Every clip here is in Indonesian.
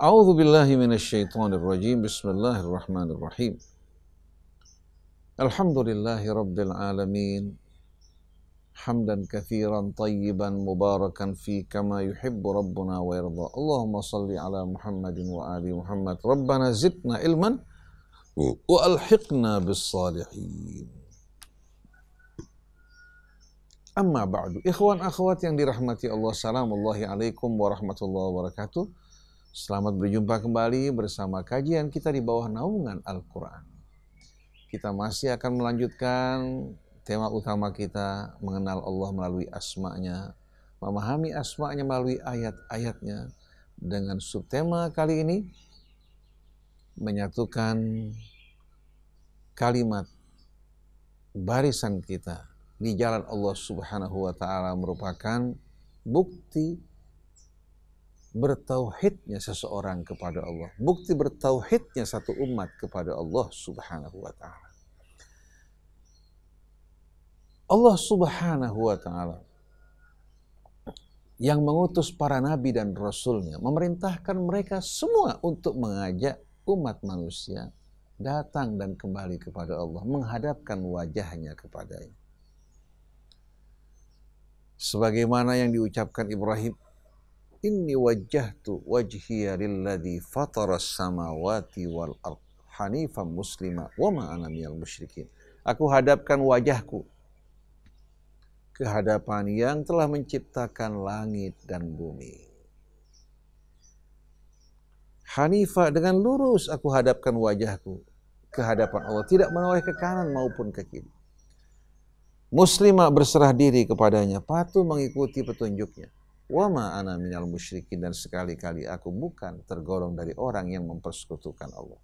أعوذ بالله من الشيطان الرجيم بسم الله الرحمن الرحيم الحمد لله رب العالمين حمدا كثيرا طيبا مباركا فيه كما يحب ربنا ويرضى اللهم صل على محمد وآل محمد ربنا زدنا علما وألحقنا بالصالحين Amma ba'du. Ikhwan akhwat yang dirahmati Allah. Alaikum warahmatullahi wabarakatuh. Selamat berjumpa kembali bersama kajian kita di bawah naungan Al-Quran. Kita masih akan melanjutkan tema utama kita mengenal Allah melalui asma'nya, memahami asma'nya melalui ayat-ayatnya. Dengan subtema kali ini menyatukan kalimat barisan kita di jalan Allah Subhanahu wa taala merupakan bukti bertauhidnya seseorang kepada Allah, bukti bertauhidnya satu umat kepada Allah Subhanahu wa taala. Allah Subhanahu wa taala yang mengutus para nabi dan rasulnya memerintahkan mereka semua untuk mengajak umat manusia datang dan kembali kepada Allah, menghadapkan wajahnya kepadanya sebagaimana yang diucapkan Ibrahim Inni wajjahtu wajhiya lilladhi fatara samawati wal ard hanifan muslima wa ma ana minal musyrikin. Aku hadapkan wajahku ke hadapan yang telah menciptakan langit dan bumi. Hanifah dengan lurus aku hadapkan wajahku ke hadapan Allah, tidak menoleh ke kanan maupun ke kiri. Muslimah berserah diri kepadanya, patuh mengikuti petunjuknya. Wama ana minal musyrikin dan sekali-kali aku bukan tergolong dari orang yang mempersekutukan Allah.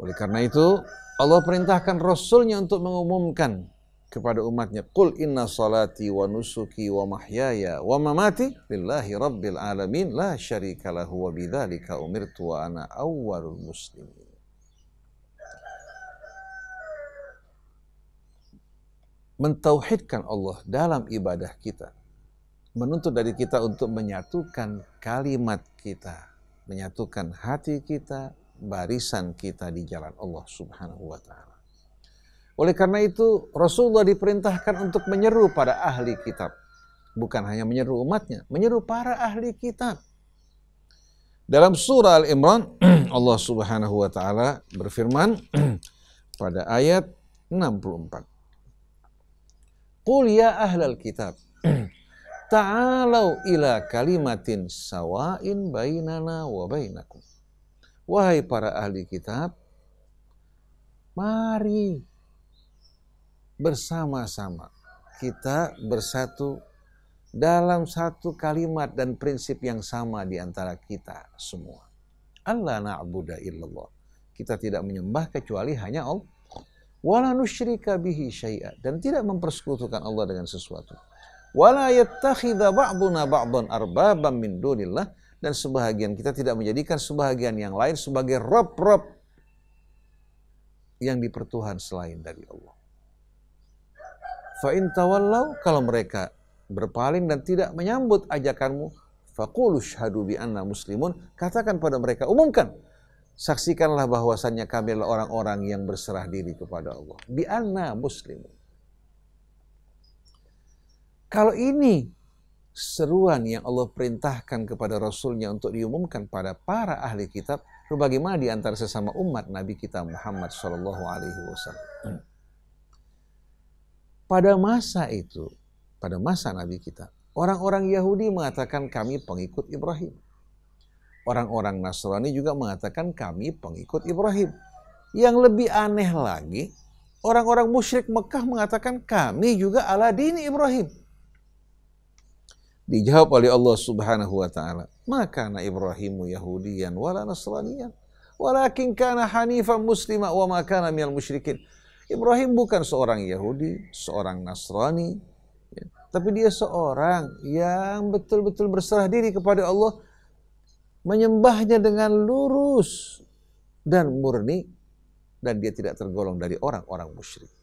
Oleh karena itu, Allah perintahkan Rasulnya untuk mengumumkan kepada umatnya, Qul inna salati wa nusuki wa mahyaya wa mamati lillahi rabbil alamin la syarika lahu wa bidzalika umirtu wa ana awwalul muslimin. mentauhidkan Allah dalam ibadah kita. Menuntut dari kita untuk menyatukan kalimat kita, menyatukan hati kita, barisan kita di jalan Allah Subhanahu wa taala. Oleh karena itu, Rasulullah diperintahkan untuk menyeru pada ahli kitab. Bukan hanya menyeru umatnya, menyeru para ahli kitab. Dalam surah Al-Imran, Allah Subhanahu wa taala berfirman pada ayat 64. Qul ya ahlal kitab. Ta'alau ila kalimatin sawain bainana wa bainakum. Wahai para ahli kitab, mari bersama-sama kita bersatu dalam satu kalimat dan prinsip yang sama di antara kita semua. Allah na'budu illallah. Kita tidak menyembah kecuali hanya Allah wala nusyrika bihi syai'a dan tidak mempersekutukan Allah dengan sesuatu. Wala yattakhidha ba'duna arbaban min dunillah dan sebahagian kita tidak menjadikan sebahagian yang lain sebagai rob-rob yang dipertuhan selain dari Allah. Fa in tawallau kalau mereka berpaling dan tidak menyambut ajakanmu, faqulu syhadu bi anna muslimun, katakan pada mereka, umumkan saksikanlah bahwasannya kami adalah orang-orang yang berserah diri kepada Allah. Bi anna muslim. Kalau ini seruan yang Allah perintahkan kepada Rasulnya untuk diumumkan pada para ahli kitab, bagaimana di antara sesama umat Nabi kita Muhammad Shallallahu Alaihi Wasallam? Pada masa itu, pada masa Nabi kita, orang-orang Yahudi mengatakan kami pengikut Ibrahim. Orang-orang Nasrani juga mengatakan kami pengikut Ibrahim. Yang lebih aneh lagi, orang-orang musyrik Mekah mengatakan kami juga ala dini Ibrahim. Dijawab oleh Allah Subhanahu wa taala, "Maka na Ibrahimu Yahudiyan wala Nasraniyan, walakin kana hanifan muslima wa ma kana minal musyrikin." Ibrahim bukan seorang Yahudi, seorang Nasrani, ya. tapi dia seorang yang betul-betul berserah diri kepada Allah menyembahnya dengan lurus dan murni dan dia tidak tergolong dari orang-orang musyrik.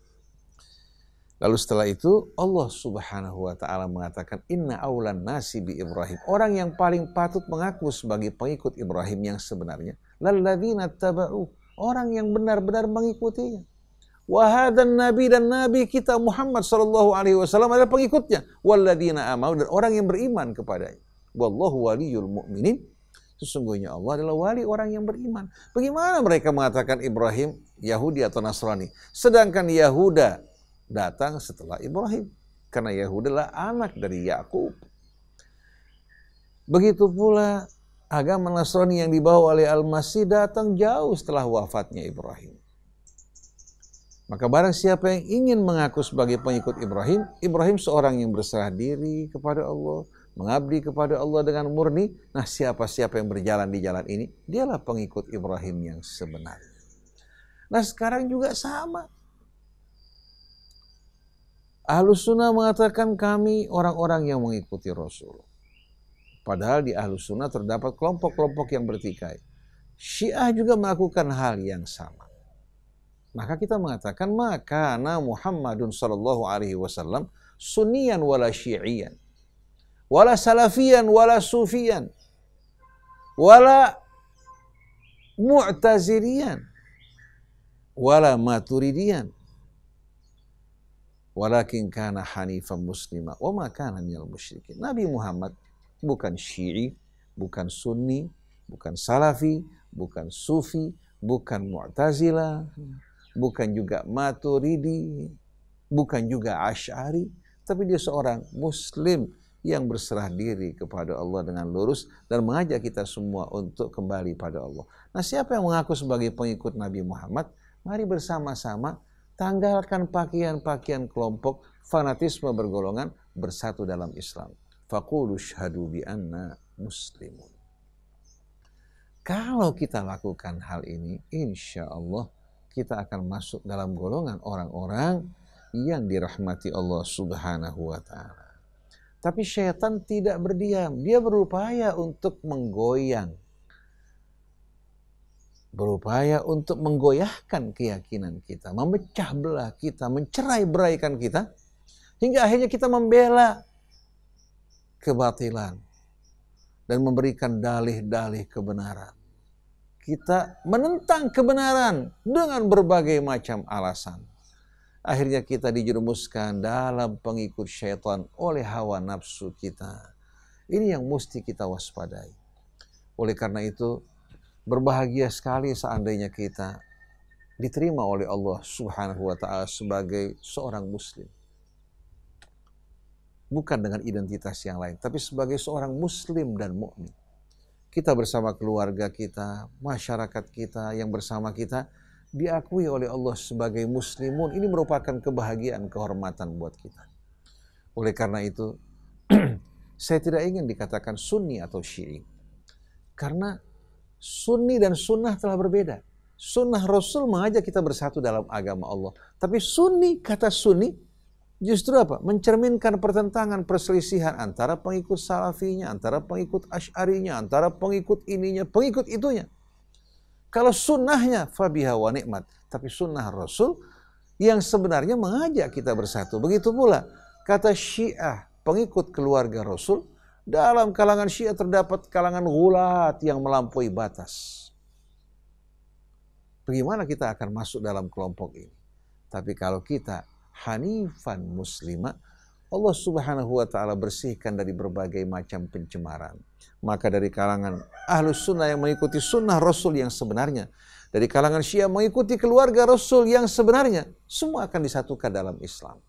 Lalu setelah itu Allah Subhanahu wa taala mengatakan inna aulan nasi bi Ibrahim. Orang yang paling patut mengaku sebagai pengikut Ibrahim yang sebenarnya lalladzina taba'u, orang yang benar-benar mengikutinya. Wahadan nabi dan nabi kita Muhammad sallallahu alaihi wasallam adalah pengikutnya. Walladzina amanu dan orang yang beriman kepadanya. Wallahu waliyul mu'minin. Sesungguhnya Allah adalah wali orang yang beriman. Bagaimana mereka mengatakan Ibrahim Yahudi atau Nasrani? Sedangkan Yahuda datang setelah Ibrahim. Karena Yahudi adalah anak dari Yakub. Begitu pula agama Nasrani yang dibawa oleh Al-Masih datang jauh setelah wafatnya Ibrahim. Maka barang siapa yang ingin mengaku sebagai pengikut Ibrahim, Ibrahim seorang yang berserah diri kepada Allah, mengabdi kepada Allah dengan murni. Nah siapa-siapa yang berjalan di jalan ini, dialah pengikut Ibrahim yang sebenarnya. Nah sekarang juga sama. Ahlus sunnah mengatakan kami orang-orang yang mengikuti Rasul. Padahal di ahlus sunnah terdapat kelompok-kelompok yang bertikai. Syiah juga melakukan hal yang sama. Maka kita mengatakan maka na Muhammadun sallallahu alaihi wasallam sunnian wala syi'iyan wala salafiyan wala sufiyan wala mu'taziriyan wala maturidiyan walakin kana hanifan muslima wa ma kana minal musyrikin. Nabi Muhammad bukan Syi'i, bukan Sunni, bukan Salafi, bukan Sufi, bukan Mu'tazila, bukan juga Maturidi, bukan juga Ash'ari, tapi dia seorang muslim yang berserah diri kepada Allah dengan lurus dan mengajak kita semua untuk kembali pada Allah. Nah, siapa yang mengaku sebagai pengikut Nabi Muhammad? Mari bersama-sama Tanggalkan pakaian-pakaian kelompok fanatisme bergolongan bersatu dalam Islam. Faqulu syhadu bi anna muslimun. Kalau kita lakukan hal ini, insya Allah kita akan masuk dalam golongan orang-orang yang dirahmati Allah Subhanahu wa Ta'ala. Tapi syaitan tidak berdiam, dia berupaya untuk menggoyang berupaya untuk menggoyahkan keyakinan kita, memecah belah kita, mencerai beraikan kita, hingga akhirnya kita membela kebatilan dan memberikan dalih-dalih kebenaran. Kita menentang kebenaran dengan berbagai macam alasan. Akhirnya kita dijerumuskan dalam pengikut syaitan oleh hawa nafsu kita. Ini yang mesti kita waspadai. Oleh karena itu, Berbahagia sekali seandainya kita diterima oleh Allah Subhanahu wa taala sebagai seorang muslim. Bukan dengan identitas yang lain, tapi sebagai seorang muslim dan mukmin. Kita bersama keluarga kita, masyarakat kita yang bersama kita diakui oleh Allah sebagai muslimun. Ini merupakan kebahagiaan, kehormatan buat kita. Oleh karena itu, saya tidak ingin dikatakan sunni atau syi'i. Karena Sunni dan sunnah telah berbeda. Sunnah Rasul mengajak kita bersatu dalam agama Allah. Tapi sunni, kata sunni, justru apa? Mencerminkan pertentangan, perselisihan antara pengikut salafinya, antara pengikut asyarinya, antara pengikut ininya, pengikut itunya. Kalau sunnahnya, fabiha wa nikmat. Tapi sunnah Rasul yang sebenarnya mengajak kita bersatu. Begitu pula kata syiah, pengikut keluarga Rasul, dalam kalangan Syiah terdapat kalangan gulat yang melampaui batas. Bagaimana kita akan masuk dalam kelompok ini? Tapi kalau kita hanifan muslimah, Allah subhanahu wa ta'ala bersihkan dari berbagai macam pencemaran. Maka dari kalangan ahlus sunnah yang mengikuti sunnah Rasul yang sebenarnya. Dari kalangan syiah mengikuti keluarga Rasul yang sebenarnya. Semua akan disatukan dalam Islam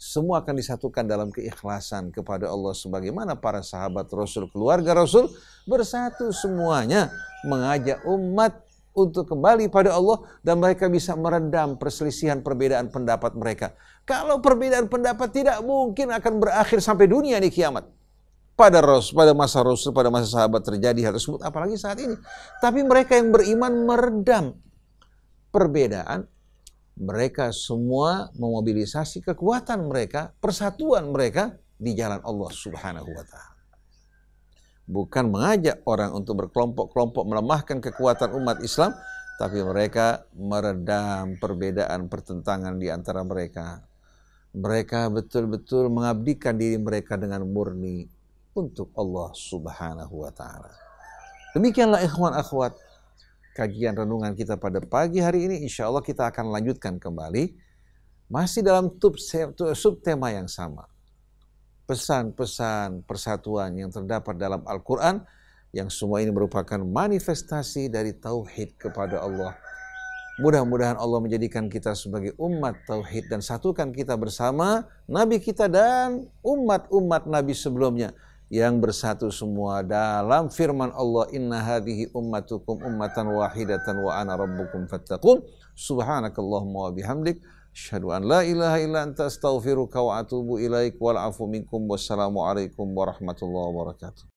semua akan disatukan dalam keikhlasan kepada Allah sebagaimana para sahabat Rasul keluarga Rasul bersatu semuanya mengajak umat untuk kembali pada Allah dan mereka bisa meredam perselisihan perbedaan pendapat mereka. Kalau perbedaan pendapat tidak mungkin akan berakhir sampai dunia di kiamat. Pada Rasul, pada masa Rasul, pada masa sahabat terjadi hal tersebut, apalagi saat ini. Tapi mereka yang beriman meredam perbedaan mereka semua memobilisasi kekuatan mereka, persatuan mereka di jalan Allah Subhanahu wa taala. Bukan mengajak orang untuk berkelompok-kelompok melemahkan kekuatan umat Islam, tapi mereka meredam perbedaan pertentangan di antara mereka. Mereka betul-betul mengabdikan diri mereka dengan murni untuk Allah Subhanahu wa taala. Demikianlah ikhwan akhwat kajian renungan kita pada pagi hari ini. Insya Allah kita akan lanjutkan kembali masih dalam subtema yang sama. Pesan-pesan persatuan yang terdapat dalam Al-Quran yang semua ini merupakan manifestasi dari tauhid kepada Allah. Mudah-mudahan Allah menjadikan kita sebagai umat tauhid dan satukan kita bersama nabi kita dan umat-umat nabi sebelumnya yang bersatu semua dalam firman Allah inna hadhihi ummatukum ummatan wahidatan wa ana rabbukum fattaqun. Subhanakallahumma wa bihamdik asyhadu an la ilaha illa anta astaghfiruka wa atubu ilaik. Wal afu minkum wassalamu alaikum warahmatullahi wabarakatuh